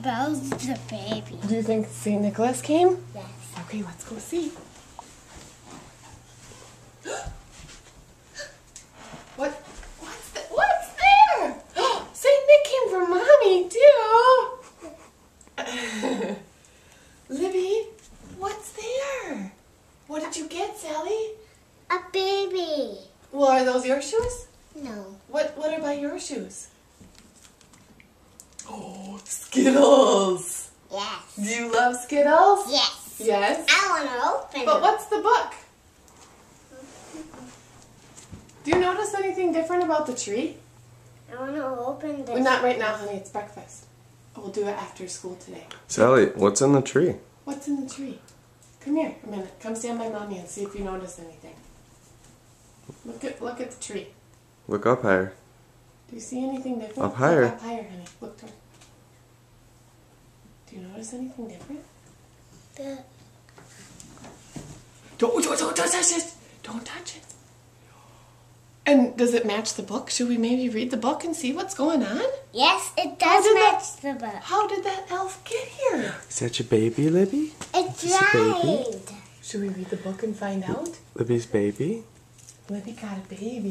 Belle's the baby. Do you think St. Nicholas came? Yes. Okay, let's go see. what? What's the, What's there? St. Nick came for mommy too. Libby, what's there? What did you get, Sally? A baby. Well, are those your shoes? No. What What are by your shoes? Skittles. Yes. Do you love Skittles? Yes. Yes. I want to open it. But what's the book? Do you notice anything different about the tree? I want to open this. Well, not right now, honey. It's breakfast. We'll do it after school today. Sally, what's in the tree? What's in the tree? Come here a minute. Come stand by mommy and see if you notice anything. Look at look at the tree. Look up higher. Do you see anything different? Up higher. Look up higher, honey. Look toward. Do you notice anything different? The, Don't, don't, don't, don't touch it! Don't touch it. And does it match the book? Should we maybe read the book and see what's going on? yes, it does did that- match the book. How did that elf get here? Is that your baby, Libby? It Is it baby? Should we read the book and find out? Libby's baby? Libby got a baby.